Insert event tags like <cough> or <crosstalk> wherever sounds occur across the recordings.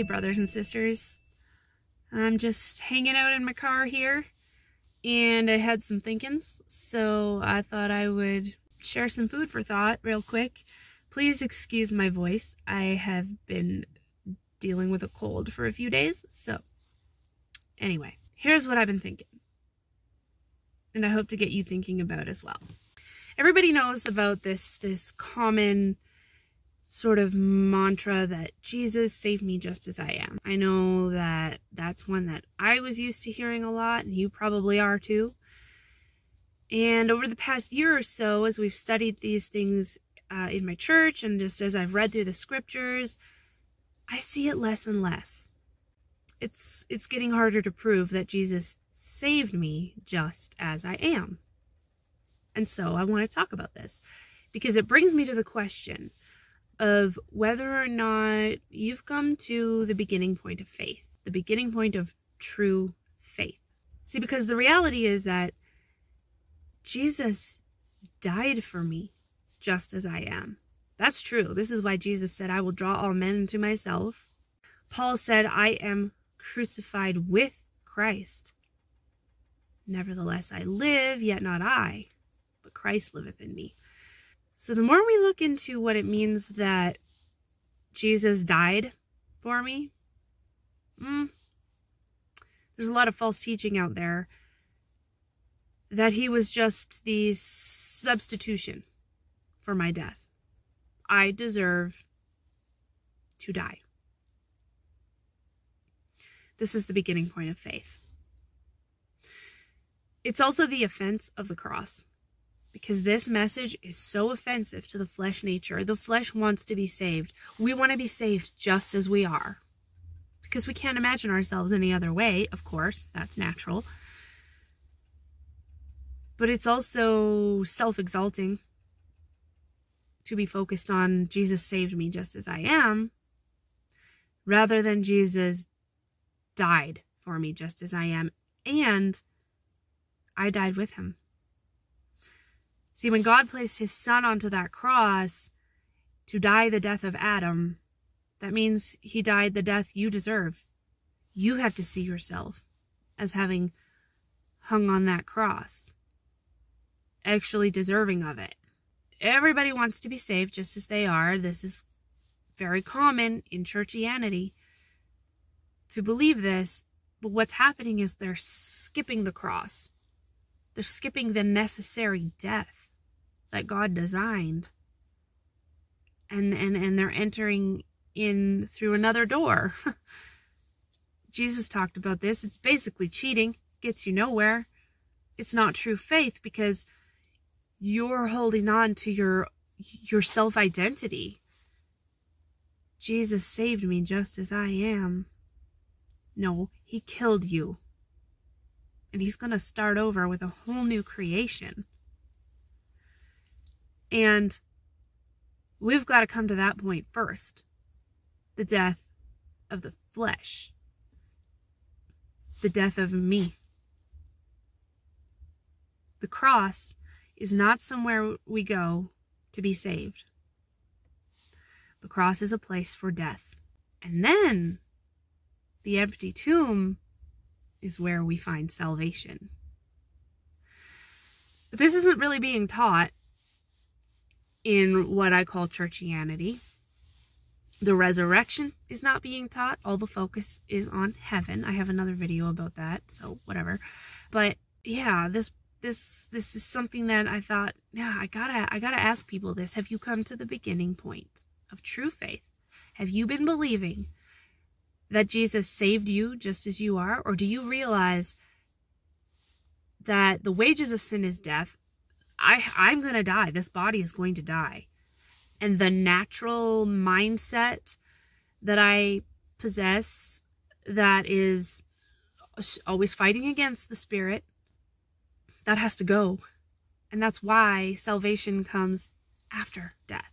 Hi, brothers and sisters. I'm just hanging out in my car here, and I had some thinkings, so I thought I would share some food for thought real quick. Please excuse my voice. I have been dealing with a cold for a few days, so anyway, here's what I've been thinking. And I hope to get you thinking about as well. Everybody knows about this this common sort of mantra that Jesus saved me just as I am. I know that that's one that I was used to hearing a lot, and you probably are too. And over the past year or so, as we've studied these things uh, in my church and just as I've read through the scriptures, I see it less and less. It's it's getting harder to prove that Jesus saved me just as I am. And so I want to talk about this because it brings me to the question of whether or not you've come to the beginning point of faith, the beginning point of true faith. See, because the reality is that Jesus died for me just as I am. That's true. This is why Jesus said, I will draw all men into myself. Paul said, I am crucified with Christ. Nevertheless, I live, yet not I, but Christ liveth in me. So the more we look into what it means that Jesus died for me, mm, there's a lot of false teaching out there that he was just the substitution for my death. I deserve to die. This is the beginning point of faith. It's also the offense of the cross because this message is so offensive to the flesh nature. The flesh wants to be saved. We want to be saved just as we are because we can't imagine ourselves any other way, of course, that's natural. But it's also self exalting to be focused on Jesus saved me just as I am rather than Jesus died for me just as I am and I died with him. See, when God placed his son onto that cross to die the death of Adam, that means he died the death you deserve. You have to see yourself as having hung on that cross, actually deserving of it. Everybody wants to be saved just as they are. This is very common in churchianity to believe this, but what's happening is they're skipping the cross. They're skipping the necessary death that God designed. And and and they're entering in through another door. <laughs> Jesus talked about this. It's basically cheating, gets you nowhere. It's not true faith because you're holding on to your your self-identity. Jesus saved me just as I am. No, he killed you. And he's going to start over with a whole new creation. And we've got to come to that point first the death of the flesh, the death of me. The cross is not somewhere we go to be saved. The cross is a place for death. And then the empty tomb is where we find salvation. But this isn't really being taught in what I call churchianity. The resurrection is not being taught. All the focus is on heaven. I have another video about that, so whatever. But yeah, this this this is something that I thought, yeah, I gotta I gotta ask people this. Have you come to the beginning point of true faith? Have you been believing that Jesus saved you just as you are? Or do you realize that the wages of sin is death I I'm going to die. This body is going to die. And the natural mindset that I possess that is always fighting against the spirit that has to go. And that's why salvation comes after death.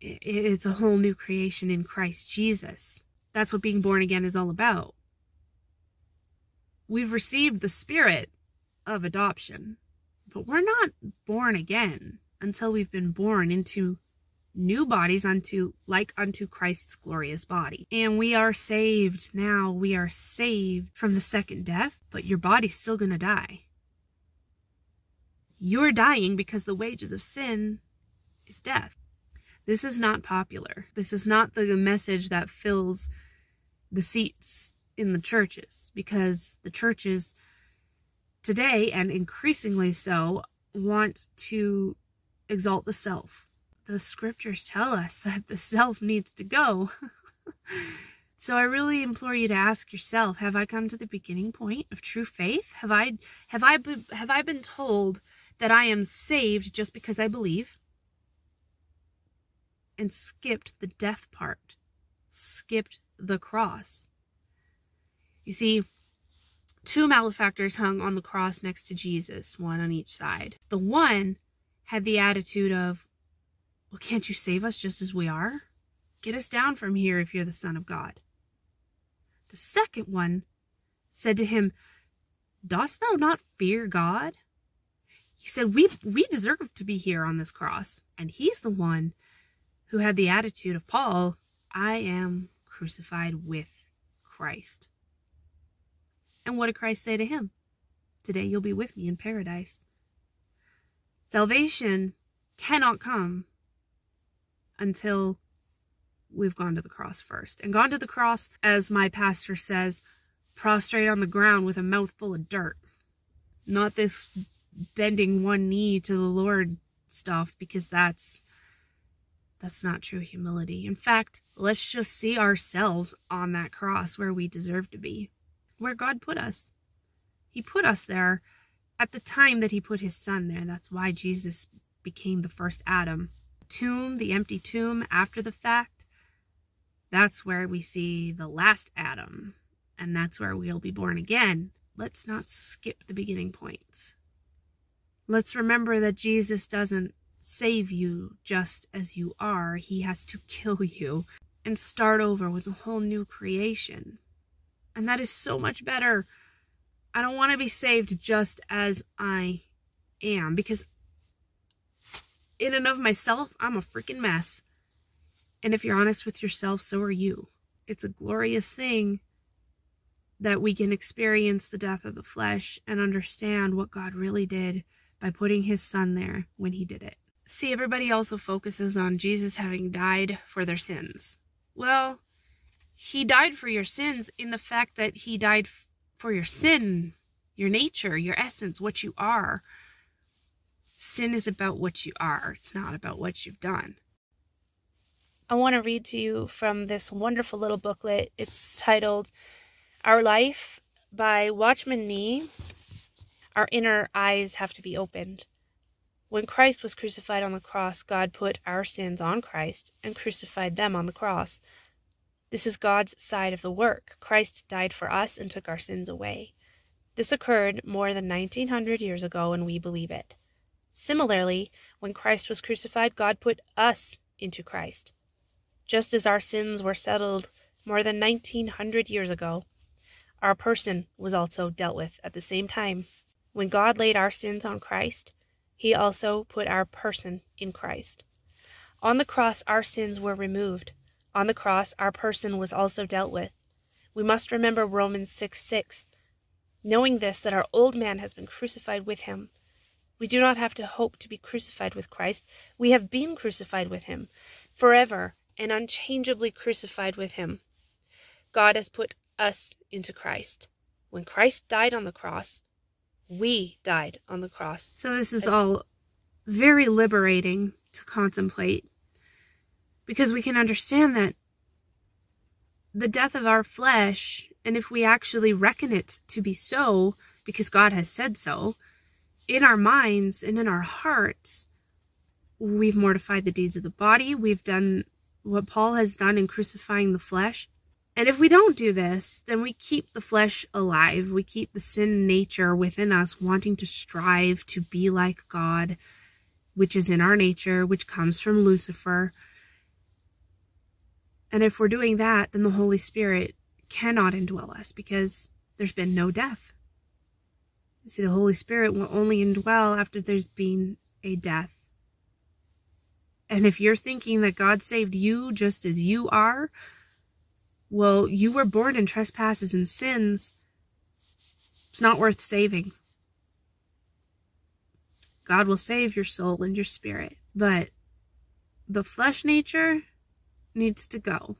It's a whole new creation in Christ Jesus. That's what being born again is all about. We've received the spirit of adoption but we're not born again until we've been born into new bodies unto like unto Christ's glorious body. And we are saved now. We are saved from the second death, but your body's still going to die. You're dying because the wages of sin is death. This is not popular. This is not the message that fills the seats in the churches because the churches today and increasingly so want to exalt the self. The scriptures tell us <laughs> that the self needs to go. <laughs> so I really implore you to ask yourself, have I come to the beginning point of true faith? Have I have I have I been told that I am saved just because I believe? And skipped the death part. Skipped the cross. You see, two malefactors hung on the cross next to Jesus, one on each side. The one had the attitude of, Well, can't you save us just as we are? Get us down from here if you're the Son of God. The second one said to him, Dost thou not fear God? He said, We we deserve to be here on this cross. And he's the one who had the attitude of Paul, I am crucified with Christ. And what did Christ say to him? Today you'll be with me in paradise. Salvation cannot come until we've gone to the cross first. And gone to the cross, as my pastor says, prostrate on the ground with a mouthful of dirt. Not this bending one knee to the Lord stuff, because that's that's not true humility. In fact, let's just see ourselves on that cross where we deserve to be where God put us. He put us there at the time that he put his son there. That's why Jesus became the first Adam. Tomb, the empty tomb after the fact, that's where we see the last Adam. And that's where we'll be born again. Let's not skip the beginning points. Let's remember that Jesus doesn't save you just as you are. He has to kill you and start over with a whole new creation. And that is so much better. I don't want to be saved just as I am because in and of myself, I'm a freaking mess. And if you're honest with yourself, so are you. It's a glorious thing that we can experience the death of the flesh and understand what God really did by putting his son there when he did it. See, everybody also focuses on Jesus having died for their sins. Well, he died for your sins in the fact that he died for your sin, your nature, your essence, what you are. Sin is about what you are, it's not about what you've done. I want to read to you from this wonderful little booklet. It's titled Our Life by Watchman Nee. Our inner eyes have to be opened. When Christ was crucified on the cross, God put our sins on Christ and crucified them on the cross. This is God's side of the work. Christ died for us and took our sins away. This occurred more than 1900 years ago, and we believe it. Similarly, when Christ was crucified, God put us into Christ. Just as our sins were settled more than 1900 years ago, our person was also dealt with at the same time. When God laid our sins on Christ, he also put our person in Christ. On the cross, our sins were removed. On the cross, our person was also dealt with. We must remember Romans 6 6. Knowing this, that our old man has been crucified with him. We do not have to hope to be crucified with Christ. We have been crucified with him, forever and unchangeably crucified with him. God has put us into Christ. When Christ died on the cross, we died on the cross. So, this is all very liberating to contemplate because we can understand that the death of our flesh, and if we actually reckon it to be so, because God has said so, in our minds and in our hearts, we've mortified the deeds of the body. We've done what Paul has done in crucifying the flesh. And if we don't do this, then we keep the flesh alive. We keep the sin nature within us wanting to strive to be like God, which is in our nature, which comes from Lucifer. And if we're doing that, then the Holy Spirit cannot indwell us because there's been no death. You see, the Holy Spirit will only indwell after there's been a death. And if you're thinking that God saved you just as you are, well, you were born in trespasses and sins. It's not worth saving. God will save your soul and your spirit, but the flesh nature needs to go.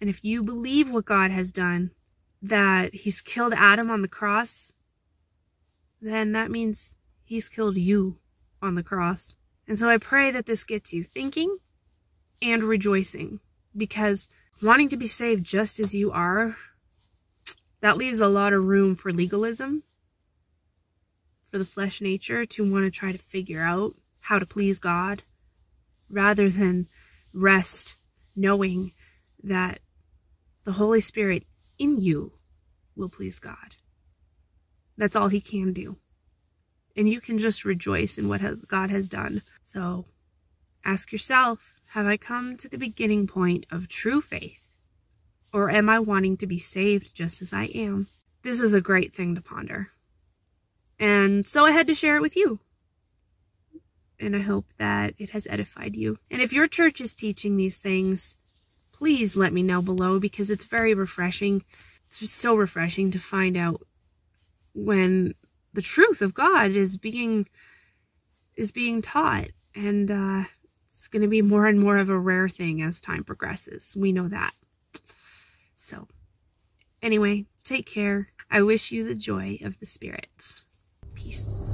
And if you believe what God has done, that he's killed Adam on the cross, then that means he's killed you on the cross. And so I pray that this gets you thinking and rejoicing because wanting to be saved just as you are, that leaves a lot of room for legalism, for the flesh nature to want to try to figure out how to please God rather than rest knowing that the Holy Spirit in you will please God. That's all He can do. And you can just rejoice in what has, God has done. So ask yourself Have I come to the beginning point of true faith? Or am I wanting to be saved just as I am? This is a great thing to ponder. And so I had to share it with you. And I hope that it has edified you. And if your church is teaching these things, please let me know below because it's very refreshing. It's so refreshing to find out when the truth of God is being is being taught and uh, it's going to be more and more of a rare thing as time progresses. We know that. So, anyway, take care. I wish you the joy of the Spirit. Peace.